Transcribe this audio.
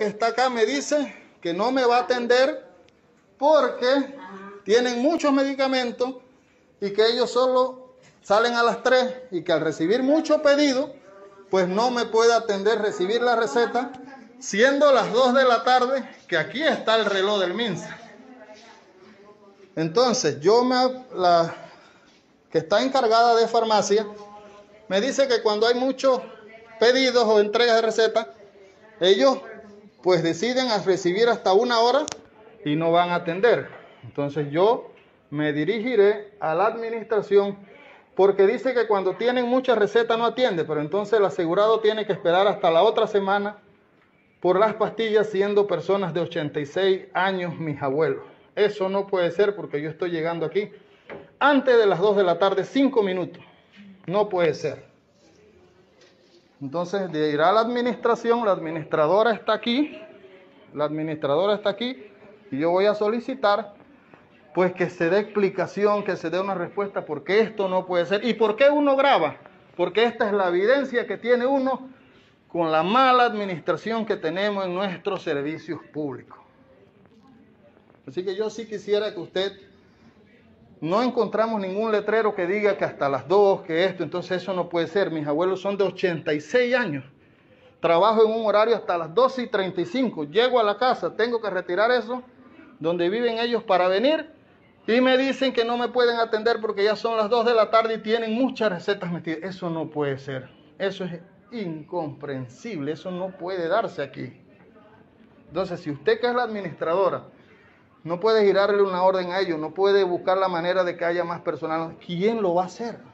que está acá me dice que no me va a atender porque tienen muchos medicamentos y que ellos solo salen a las 3 y que al recibir mucho pedido, pues no me puede atender recibir la receta, siendo las 2 de la tarde, que aquí está el reloj del MINSA. Entonces, yo me, la que está encargada de farmacia, me dice que cuando hay muchos pedidos o entregas de recetas, ellos pues deciden a recibir hasta una hora y no van a atender. Entonces yo me dirigiré a la administración porque dice que cuando tienen muchas recetas no atiende, pero entonces el asegurado tiene que esperar hasta la otra semana por las pastillas siendo personas de 86 años mis abuelos. Eso no puede ser porque yo estoy llegando aquí antes de las 2 de la tarde, 5 minutos. No puede ser. Entonces dirá la administración, la administradora está aquí, la administradora está aquí, y yo voy a solicitar pues que se dé explicación, que se dé una respuesta, porque esto no puede ser. ¿Y por qué uno graba? Porque esta es la evidencia que tiene uno con la mala administración que tenemos en nuestros servicios públicos. Así que yo sí quisiera que usted no encontramos ningún letrero que diga que hasta las 2, que esto, entonces eso no puede ser. Mis abuelos son de 86 años. Trabajo en un horario hasta las 12 y 35. Llego a la casa, tengo que retirar eso, donde viven ellos para venir, y me dicen que no me pueden atender porque ya son las 2 de la tarde y tienen muchas recetas metidas. Eso no puede ser. Eso es incomprensible. Eso no puede darse aquí. Entonces, si usted que es la administradora, no puede girarle una orden a ellos, no puede buscar la manera de que haya más personal. ¿Quién lo va a hacer?